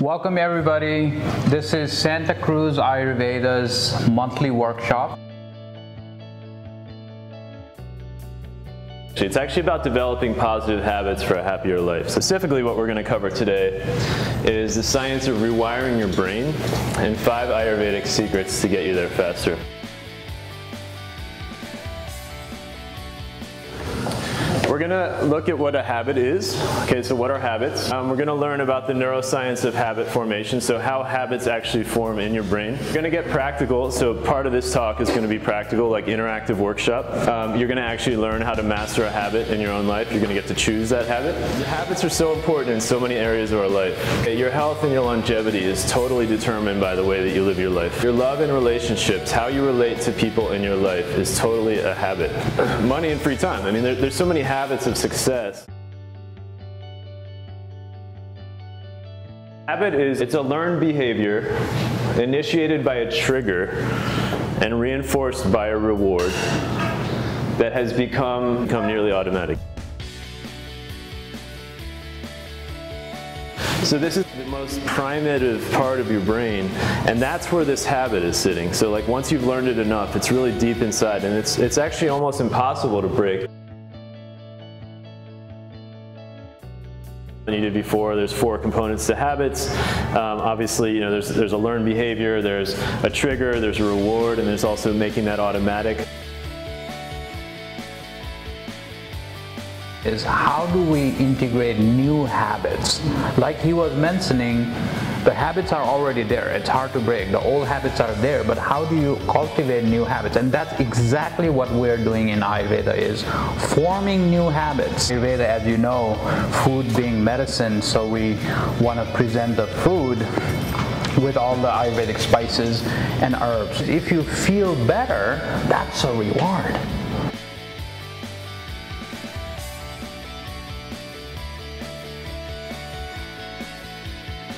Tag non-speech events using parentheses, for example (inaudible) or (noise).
Welcome everybody. This is Santa Cruz Ayurveda's monthly workshop. It's actually about developing positive habits for a happier life. Specifically what we're going to cover today is the science of rewiring your brain and five Ayurvedic secrets to get you there faster. Gonna look at what a habit is. Okay, so what are habits? Um, we're gonna learn about the neuroscience of habit formation, so how habits actually form in your brain. We're gonna get practical, so part of this talk is gonna be practical, like interactive workshop. Um, you're gonna actually learn how to master a habit in your own life. You're gonna get to choose that habit. Habits are so important in so many areas of our life. Okay, your health and your longevity is totally determined by the way that you live your life. Your love and relationships, how you relate to people in your life is totally a habit. (clears throat) Money and free time. I mean, there, there's so many habits habits of success. Habit is, it's a learned behavior initiated by a trigger and reinforced by a reward that has become, become nearly automatic. So this is the most primitive part of your brain, and that's where this habit is sitting. So like once you've learned it enough, it's really deep inside, and it's, it's actually almost impossible to break. Than you did before. There's four components to habits. Um, obviously, you know, there's, there's a learned behavior, there's a trigger, there's a reward, and there's also making that automatic. Is how do we integrate new habits? Like he was mentioning, the habits are already there. It's hard to break. The old habits are there, but how do you cultivate new habits? And that's exactly what we're doing in Ayurveda is forming new habits. Ayurveda, as you know, food being medicine, so we want to present the food with all the Ayurvedic spices and herbs. If you feel better, that's a reward.